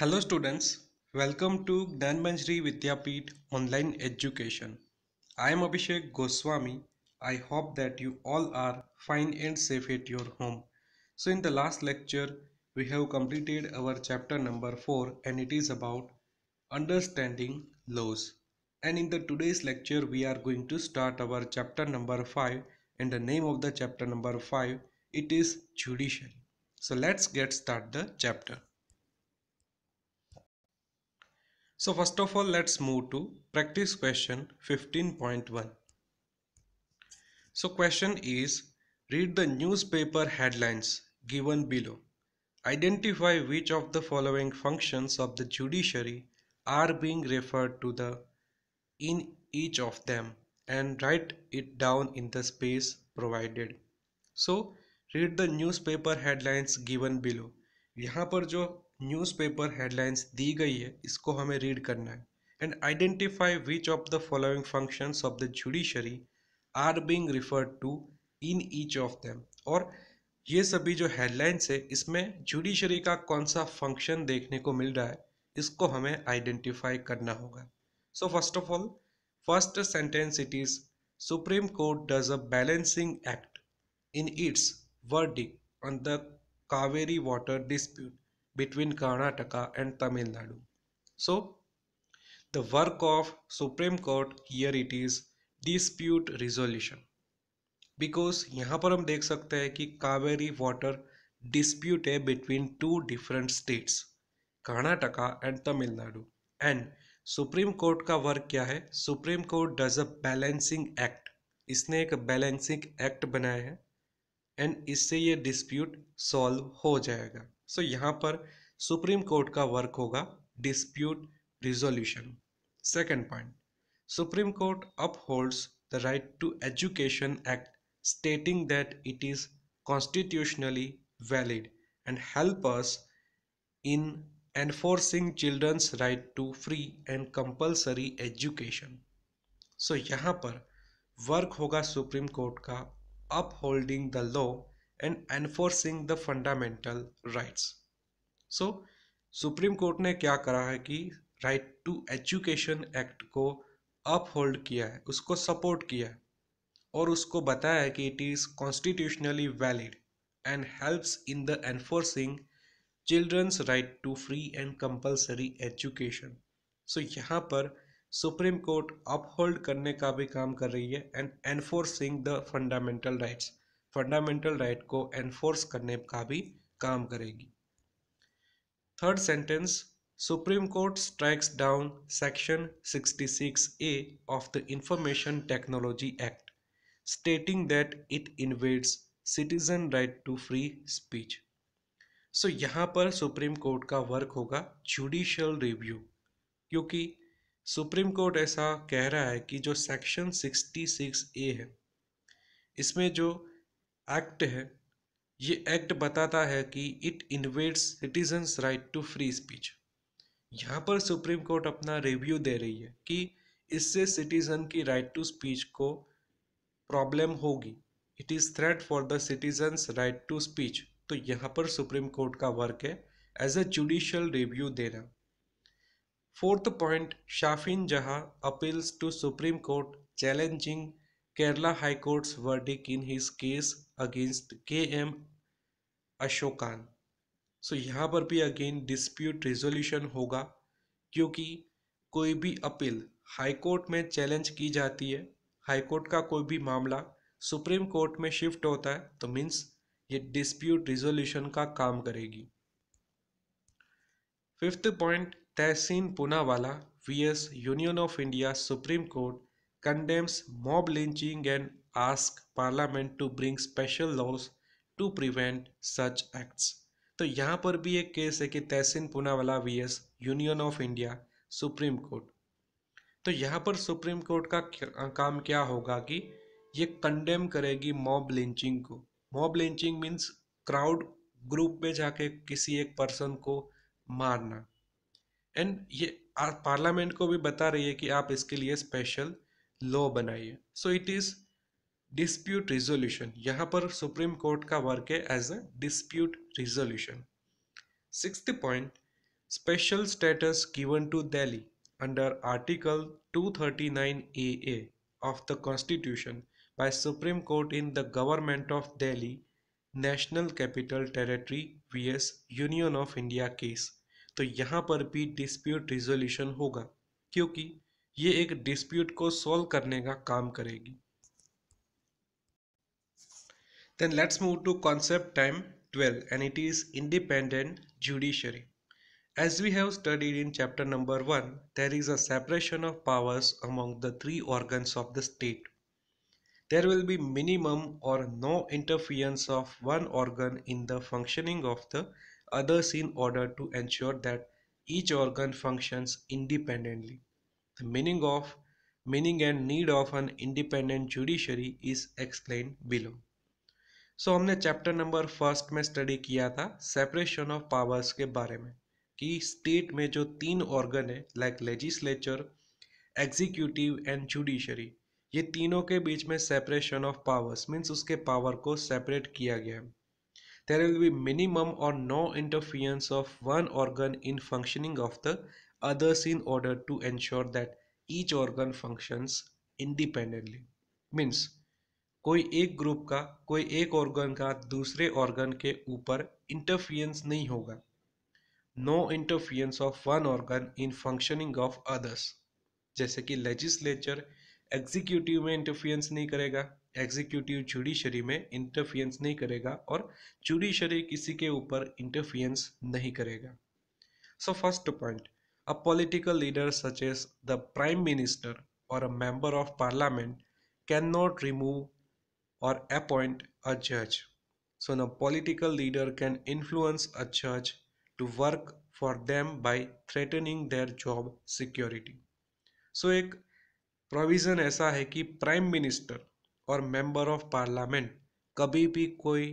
Hello students, welcome to Gyanmanjri Vidyapeeth online education. I am Abhishek Goswami. I hope that you all are fine and safe at your home. So in the last lecture, we have completed our chapter number 4 and it is about understanding laws. And in the today's lecture, we are going to start our chapter number 5 and the name of the chapter number 5 it is judiciary. So let's get start the chapter. So first of all, let's move to practice question 15.1. So question is, read the newspaper headlines given below. Identify which of the following functions of the judiciary are being referred to the in each of them and write it down in the space provided. So read the newspaper headlines given below. यहाँ पर जो newspaper headlines दी गई है, इसको हमें read करना है। And identify which of the following functions of the judiciary are being referred to in each of them और ये सभी जो हेडलाइंस है, इसमें जुडिशरी का कौन सा फ़ंक्शन देखने को मिल रहा है, इसको हमें आइडेंटिफाई करना होगा। So first of all first sentence it is supreme court does a balancing act in its verdict on the Kaveri water dispute between Karnataka and Tamil Nadu. So, the work of Supreme Court here it is dispute resolution. Because यहाँ पर हम देख सकते हैं कि Kaveri water dispute है between two different states Karnataka and Tamil Nadu and supreme court का work क्या है supreme court does a balancing act इसने एक बैलेंसिंग एक्ट बनाया है एंड इससे ये डिस्प्यूट सॉल्व हो जाएगा सो यहाँ पर सुप्रीम कोर्ट का वर्क होगा dispute resolution second point supreme court upholds the right to education act stating that it is constitutionally valid and help us in enforcing children's right to free and compulsory education so यहाँ पर work होगा supreme court का upholding the law and enforcing the fundamental rights so supreme court ने क्या करा है कि right to education act को अप होल्ड किया है, उसको सपोर्ट किया है, और उसको बताया है कि it is constitutionally valid and helps in the enforcing children's right to free and compulsory education so यहाँ पर सुप्रीम कोर्ट अप होल्ड करने का भी काम कर रही है and enforcing the fundamental rights fundamental right को एनफोर्स करने का भी काम करेगी। Third sentence, supreme court strikes down section 66 A of the information technology act, stating that it invades citizen right to free speech. So, यहाँ पर supreme court का work होगा जुडिशल रिव्यू क्योंकि सुप्रीम कोर्ट ऐसा कह रहा है कि जो सेक्शन 66 ए है, इसमें जो एक्ट है, ये एक्ट बताता है कि it invades citizens right to free speech यहाँ पर सुप्रीम कोर्ट अपना रिव्यू दे रही है कि इससे सिटीजन की राइट टू स्पीच को प्रॉब्लम होगी। It is threat for the citizens right to speech तो यहाँ पर सुप्रीम कोर्ट का वर्क है एज अ जुडिशियल रिव्यू देना। Fourth point Shafin Jahan appeals to supreme court challenging Kerala High Court's verdict in his case against K.M. Ashokan. So यहाँ पर भी again dispute resolution होगा, क्योंकि कोई भी अपील हाई कोर्ट में चैलेंज की जाती है हाई कोर्ट का कोई भी मामला सुप्रीम कोर्ट में शिफ्ट होता है तो मीन्स ये डिस्प्यूट रिजोल्यूशन का काम करेगी fifth point Tehseen Poonawalla V S union of India supreme court condemns mob lynching and asks parliament to bring special laws to prevent such acts. तो यहाँ पर भी एक केस है कि Tehseen Poonawalla V S union of India supreme court तो यहाँ पर सुप्रीम कोर्ट का काम क्या होगा कि ये कंडेम करेगी मॉब लिंचिंग को। Mob lynching means crowd group में जाके किसी एक पर्सन को मारना। एंड ये पार्लियामेंट को भी बता रही है कि आप इसके लिए स्पेशल लॉ बनाई है। So it is dispute resolution यहाँ पर सुप्रीम कोर्ट का वर्क है as a dispute resolution six point special status given to Delhi under article two thirty nine A of the constitution by supreme court in the government of Delhi national capital territory V S union of India case तो यहाँ पर भी dispute resolution होगा, क्योंकि ये एक dispute को solve करने का काम करेगी Then let's move to concept time 12 and it is independent judiciary. As we have studied in chapter number 1, there is a separation of powers among the three organs of the state. There will be minimum or no interference of one organ in the functioning of the others in order to ensure that each organ functions independently. The meaning of meaning and need of an independent judiciary is explained below. So so, हमने chapter number first में study किया था separation of powers के बारे में कि state में जो तीन ऑर्गन है like legislature executive and judiciary ये तीनों के बीच में सेपरेशन ऑफ़ पावर्स मीन्स उसके पावर को सेपरेट किया गया है देर विल बी मिनिमम और no interference of one organ in functioning of the others in order to ensure that each organ functions independently. Means, कोई एक ग्रुप का, कोई एक ऑर्गन का दूसरे ऑर्गन के ऊपर इंटरफियंस नहीं होगा। No interference of one organ in functioning of others जैसे कि लेजिस्लेचर एग्जीक्यूटिव में इंटरफियंस नहीं करेगा एग्जीक्यूटिव जुडिशरी में इंटरफियंस नहीं करेगा और जुडिशरी किसी के ऊपर इंटरफियंस नहीं करेगा। So first point political leader such as the prime minister और a member of parliament can not remove or appoint a judge. So, now political leader can influence a judge to work for them by threatening their job security. So, एक provision ऐसा है कि prime minister और member of parliament कभी भी कोई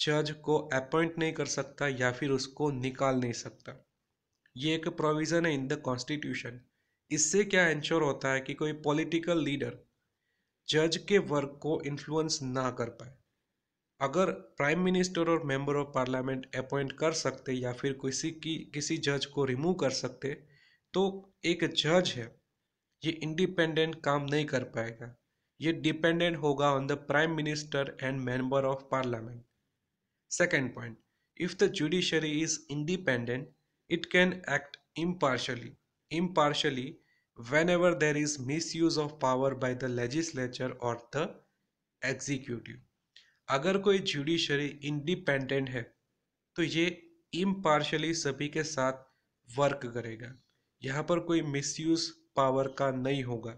जज को अपॉइंट नहीं कर सकता या फिर उसको निकाल नहीं सकता ये एक प्रोविज़न है इन द कॉन्स्टिट्यूशन इससे क्या इंश्योर होता है कि कोई पॉलिटिकल लीडर जज के वर्क को इन्फ्लुएंस ना कर पाए। अगर प्राइम मिनिस्टर और मेंबर ऑफ़ पार्लियामेंट अपॉइंट कर सकते या फिर किसी की, किसी जज को रिमूव कर सकते तो एक जज है, ये इंडिपेंडेंट काम नहीं कर पाएगा। ये डिपेंडेंट होगा on the prime minister and member of parliament second point if the judiciary is independent it can act impartially impartially whenever there is misuse of power by the legislature or the executive अगर कोई judiciary independent है तो ये impartially सभी के साथ work करेगा यहाँ पर कोई मिसयूज पावर का नहीं होगा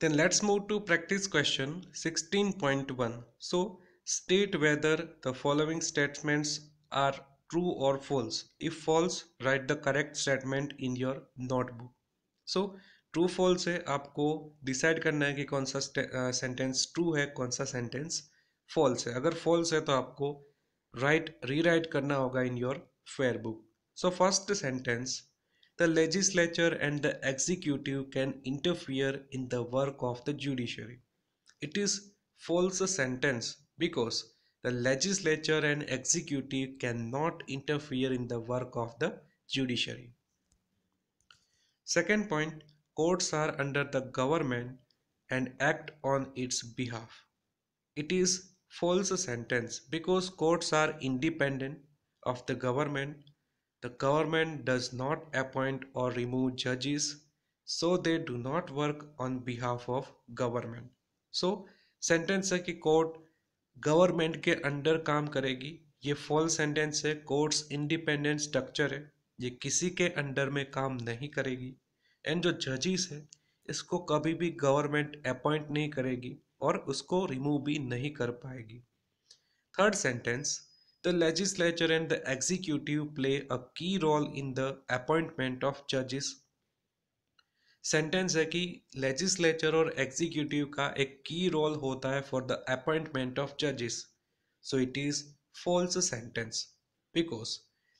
Then let's move to practice question 16.1. So state whether the following statements are true or false. If false, write the correct statement in your notebook. So true false है, आपको decide करना है कि कौन सा सेंटेंस ट्रू है, कौन सा सेंटेंस फॉल्स है। अगर फॉल्स है तो आपको राइट रीराइट करना होगा in your fair book so first sentence the legislature and the executive can interfere in the work of the judiciary it is false sentence because the legislature and executive cannot interfere in the work of the judiciary. Second point, courts are under the government and act on its behalf. It is false sentence because courts are independent of the government. The government does not appoint or remove judges, so they do not work on behalf of government. So, sentence है court government के under काम करेगी। ये false sentence है, courts independent structure है। ये किसी के अंडर में काम नहीं करेगी। एंड जो जजिस है, इसको कभी भी गवर्नमेंट अपॉइंट नहीं करेगी और उसको रिमूव भी नहीं कर पाएगी। Third sentence the legislature and the executive play a key role in the appointment of जजिस sentence है कि लेजिस्लेचर और एग्जीक्यूटिव का एक की रोल होता है फॉर द अपॉइंटमेंट ऑफ़ जजेस सो it is false sentence because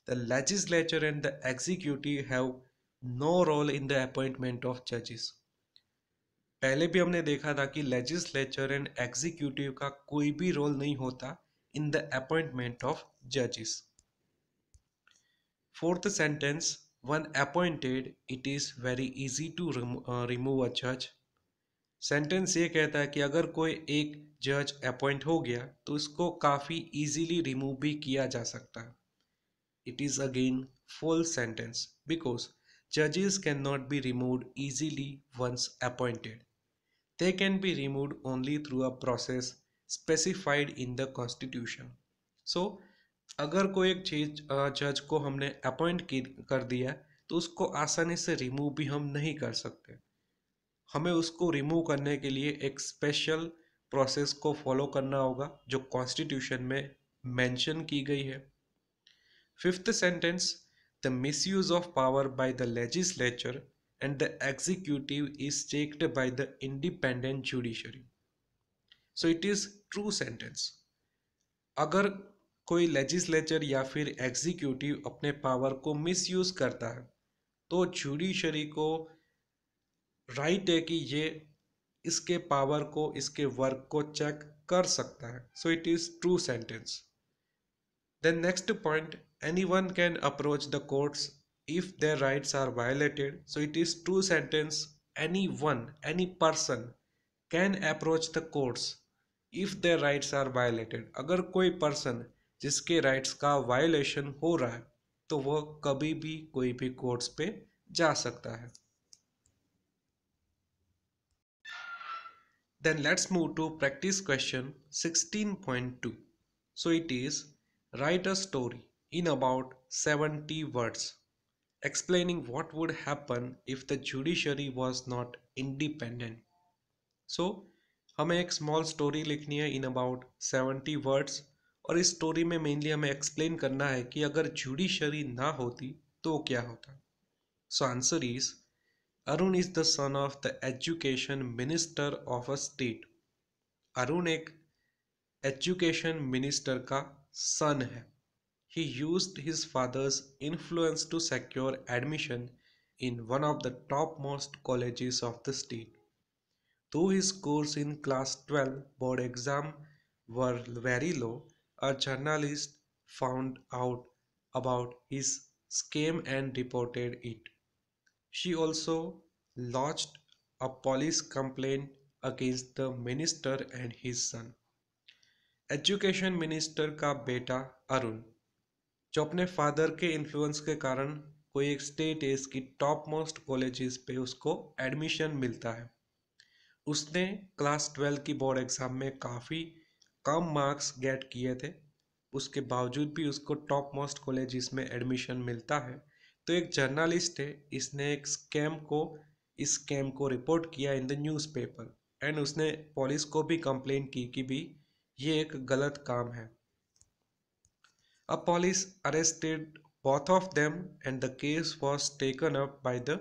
the legislature and the executive have no role in the appointment of जजेस पहले भी हमने देखा था कि लेजिस्लेचर एंड एग्जीक्यूटिव का कोई भी रोल नहीं होता इन द अपॉइंटमेंट ऑफ़ जजेस fourth sentence when appointed it is very easy to uh, remove a judge sentence ये कहता है कि अगर कोई एक जज अपॉइंट हो गया तो उसको काफ़ी इजीली रिमूव भी किया जा सकता है it is again full sentence because judges cannot be removed easily once appointed. They can be removed only through a process specified in the constitution. So, अगर कोई एक चीज़ जज को हमने अपॉइंट कर दिया तो उसको आसानी से रिमूव भी हम नहीं कर सकते। हमें उसको रिमूव करने के लिए एक स्पेशल प्रोसेस को फॉलो करना होगा, जो कॉन्स्टिट्यूशन में मेंशन की गई है। Fifth sentence the misuse of power by the legislature and the executive is checked by the independent judiciary so it is true sentence अगर कोई लेजिस्लेचर या फिर एग्जीक्यूटिव अपने पावर को मिसयूज करता है तो जुडिशरी को राइट है कि ये इसके पावर को, इसके वर्क को चेक कर सकता है। So it is true sentence then next point anyone can approach the courts if if their rights are violated. So it is true sentence. Anyone, any person can approach the courts if their rights are violated. अगर कोई person जिसके rights का violation हो रहा है तो वह कभी भी कोई भी कोर्ट्स पे जा सकता है। Then let's move to practice question 16.2 so it is write a story in about 70 words explaining what would happen if the judiciary was not independent so हमें एक स्मॉल स्टोरी लिखनी है इन अबाउट 70 वर्ड्स और इस story में mainly हमें explain करना है कि अगर जुडिशरी ना होती तो क्या होता? So answer is Arun is the son of the education minister of a state Arun एक एजुकेशन मिनिस्टर का सन है। He use his father's influence to secure admission in one of the topmost colleges of the state. Though his scores in class 12 board exam were very low, a journalist found out about his scheme and reported it. She also lodged a police complaint against the minister and his son. Education minister का बेटा अरुण जो अपने father के influence के कारण कोई एक state as की टॉप मोस्ट कॉलेजेस पे उसको एडमिशन मिलता है उसने क्लास ट्वेल्व की बोर्ड एग्ज़ाम में काफ़ी कम मार्क्स गेट किए थे उसके बावजूद भी उसको टॉप मोस्ट कॉलेज में एडमिशन मिलता है तो एक जर्नलिस्ट है इसने एक स्कैम को इस स्कैम को रिपोर्ट किया इन द न्यूज़पेपर एंड उसने पुलिस को भी कंप्लेन की कि भी ये एक गलत काम है a police arrested both of them and the case was taken up by the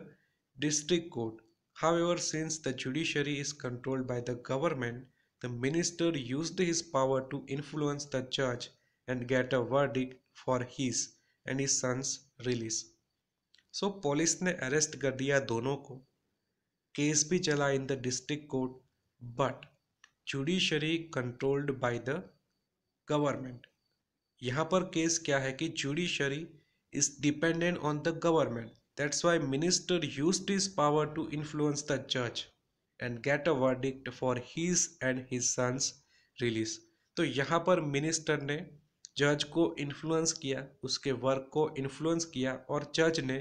district court. However, since the judiciary is controlled by the government, the minister used his power to influence the judge and get a verdict for his and his son's release. So police ने arrest कर दिया दोनों को। Case भी चला in the district court but judiciary controlled by the government यहाँ पर case क्या है कि judiciary is dependent on the government that's why minister use this power to influence the जज and get a verdict for his and his son's release तो यहाँ पर minister ने जज को इन्फ्लुएंस किया, उसके वर्क को इन्फ्लुएंस किया और जज ने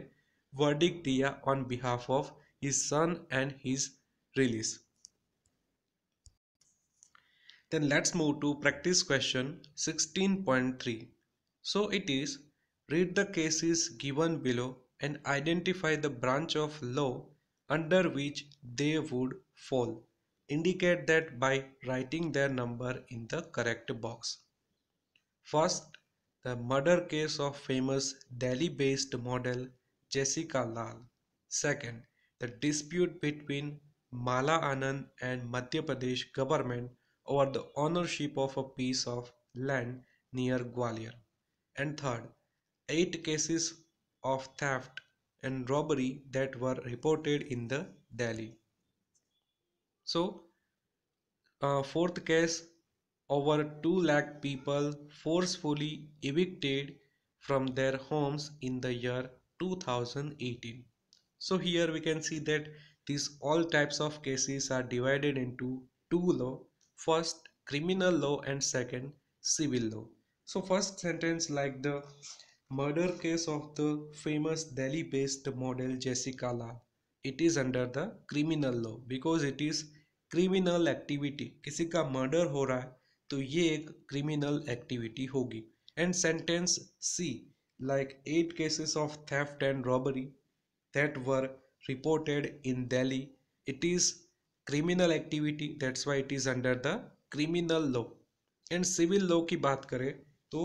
वर्डिक दिया on behalf of his son and his release then let's move to practice question 16.3 so it is read the cases given below and identify the branch of law under which they would fall. Indicate that by writing their number in the correct box. First, the murder case of famous Delhi-based model Jessica Lal. Second, the dispute between Mala Anand and Madhya Pradesh government over the ownership of a piece of land near Gwalior. And third, eight cases of theft and robbery that were reported in the Delhi. So, uh, fourth case, over 2 lakh people forcefully evicted from their homes in the year 2018. So here we can see that these all types of cases are divided into two law. First criminal law and second civil law. So first sentence like the murder case of the famous Delhi based model Jessica La. It is under the criminal law because it is criminal activity किसी का murder हो रहा है तो ये एक criminal activity होगी। And sentence C like eight cases of theft and robbery that were reported in Delhi it is criminal activity that's why it is under the criminal law and civil law की बात करें तो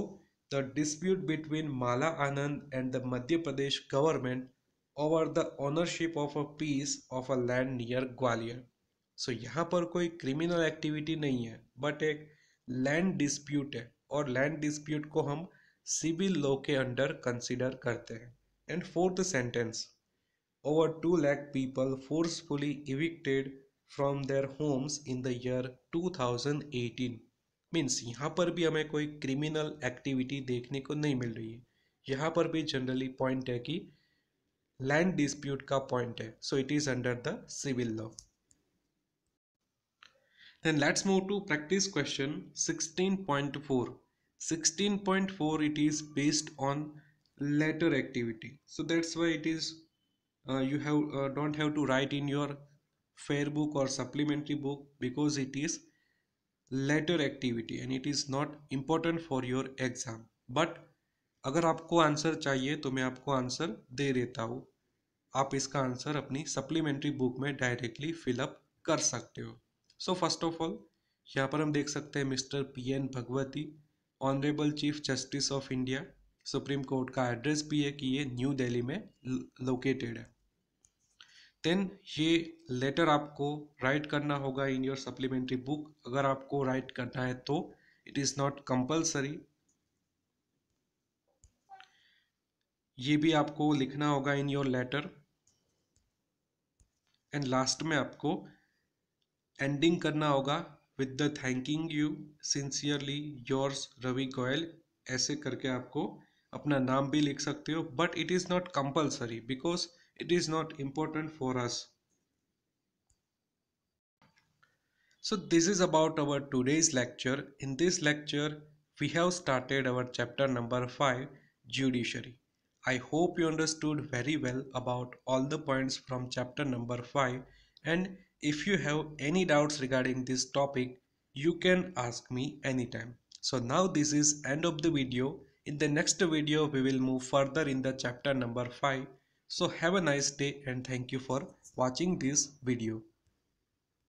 the dispute between Mala Anand and the Madhya Pradesh government over the ownership of a piece of a land near Gwalior. So यहाँ पर कोई criminal activity नहीं है but एक लैंड डिस्प्यूट है और लैंड डिस्प्यूट को हम सिविल लॉ के अंडर कंसिडर करते हैं. And fourth sentence over two lakh people forcefully evicted from their homes in the year 2018 means यहाँ पर भी हमें कोई क्रिमिनल एक्टिविटी देखने को नहीं मिल रही है. यहाँ पर भी जनरली पॉइंट है कि लैंड डिस्प्यूट का पॉइंट है so it is under the civil law then let's move to practice question 16.4 16.4 it is based on letter activity so that's why it is uh, you have uh, don't have to write in your fair book or supplementary book because it is letter activity and it is not important for your exam but अगर आपको answer चाहिए तो मैं आपको answer दे देता हूँ आप इसका आंसर अपनी सप्लीमेंट्री बुक में डायरेक्टली फिलअप कर सकते हो। सो फ़र्स्ट ऑफ़ ऑल यहाँ पर हम देख सकते हैं mister P N Bhagwati honourable chief justice of India supreme court का एड्रेस भी है कि ये न्यू दिल्ली में लोकेटेड है। देन ये लेटर आपको राइट करना होगा इन योर सप्लीमेंट्री बुक अगर आपको राइट करना है तो इट इज़ नॉट कंपल्सरी ये भी आपको लिखना होगा in your letter and last में आपको एंडिंग करना होगा with the thanking you sincerely yours Ravi Goyal ऐसे करके आपको अपना नाम भी लिख सकते हो but it is not compulsory because it is not important for us so this is about our two days lecture in this lecture we have started our chapter number five judiciary I hope you understood very well about all the points from chapter number 5 and if you have any doubts regarding this topic, you can ask me anytime. So now this is end of the video. In the next video, we will move further in the chapter number 5 so have a nice day and thank you for watching this video.